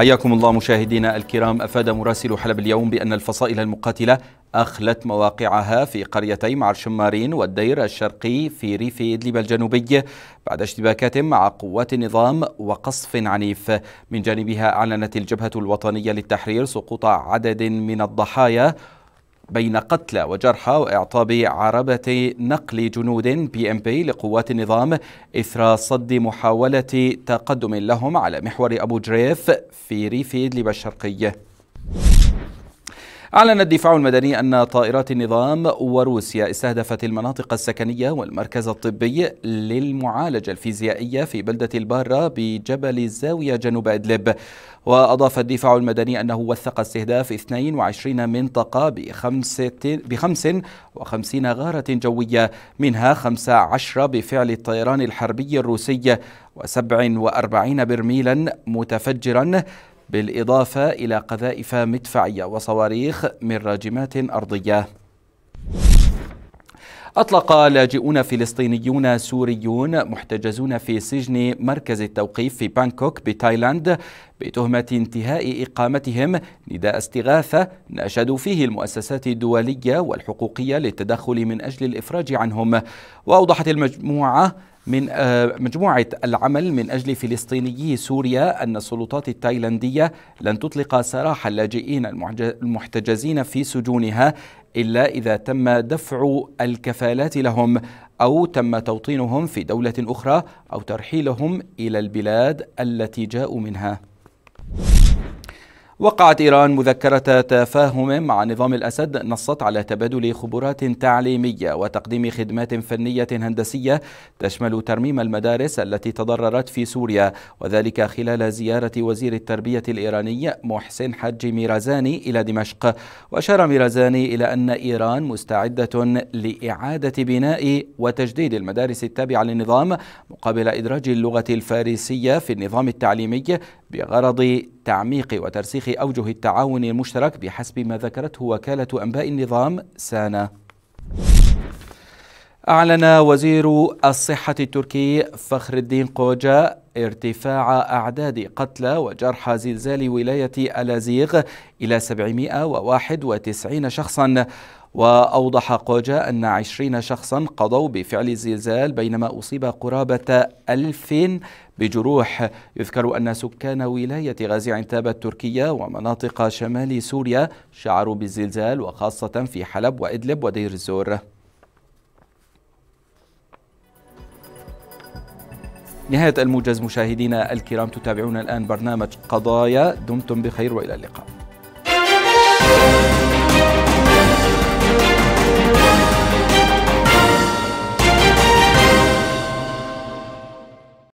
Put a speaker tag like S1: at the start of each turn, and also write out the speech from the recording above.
S1: حياكم الله مشاهدينا الكرام. أفاد مراسل حلب اليوم بأن الفصائل المقاتلة أخلت مواقعها في قريتي معر شمارين والدير الشرقي في ريف إدلب الجنوبي بعد اشتباكات مع قوات النظام وقصف عنيف. من جانبها أعلنت الجبهة الوطنية للتحرير سقوط عدد من الضحايا بين قتلى وجرحى واعطاب عربة نقل جنود BMP لقوات النظام إثر صد محاولة تقدم لهم على محور أبو جريف في ريف ادلب الشرقي. أعلن الدفاع المدني أن طائرات النظام وروسيا استهدفت المناطق السكنية والمركز الطبي للمعالجة الفيزيائية في بلدة البارة بجبل الزاوية جنوب إدلب. وأضاف الدفاع المدني أنه وثق استهداف 22 منطقة ب 55 غارة جوية منها 15 بفعل الطيران الحربي الروسي و47 برميلا متفجرا. بالإضافة إلى قذائف مدفعية وصواريخ من راجمات أرضية. أطلق لاجئون فلسطينيون سوريون محتجزون في سجن مركز التوقيف في بانكوك بتايلاند بتهمة انتهاء إقامتهم نداء استغاثة ناشدوا فيه المؤسسات الدولية والحقوقية للتدخل من أجل الإفراج عنهم. وأوضحت المجموعة من آه، مجموعة العمل من أجل فلسطينيي سوريا أن السلطات التايلاندية لن تطلق سراح اللاجئين المحتجزين في سجونها إلا إذا تم دفع الكفالات لهم أو تم توطينهم في دولة أخرى أو ترحيلهم إلى البلاد التي جاءوا منها. وقعت إيران مذكرة تفاهم مع نظام الأسد نصت على تبادل خبرات تعليمية وتقديم خدمات فنية هندسية تشمل ترميم المدارس التي تضررت في سوريا وذلك خلال زيارة وزير التربية الإيراني محسن حج ميرازاني إلى دمشق. وأشار ميرازاني إلى أن إيران مستعدة لإعادة بناء وتجديد المدارس التابعة للنظام مقابل إدراج اللغة الفارسية في النظام التعليمي بغرض تعميق وترسيخ أوجه التعاون المشترك بحسب ما ذكرته وكالة أنباء النظام سانا. أعلن وزير الصحة التركي فخر الدين قوجا ارتفاع أعداد قتلى وجرحى زلزال ولاية ألازيغ إلى 791 شخصا. وأوضح قوجا أن عشرين شخصا قضوا بفعل الزلزال بينما أصيب قرابة ألف بجروح. يذكر أن سكان ولاية غازي عنتابة التركية ومناطق شمال سوريا شعروا بالزلزال وخاصة في حلب وإدلب ودير الزور. نهاية الموجز مشاهدينا الكرام تتابعون الآن برنامج قضايا دمتم بخير وإلى اللقاء.